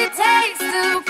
it takes to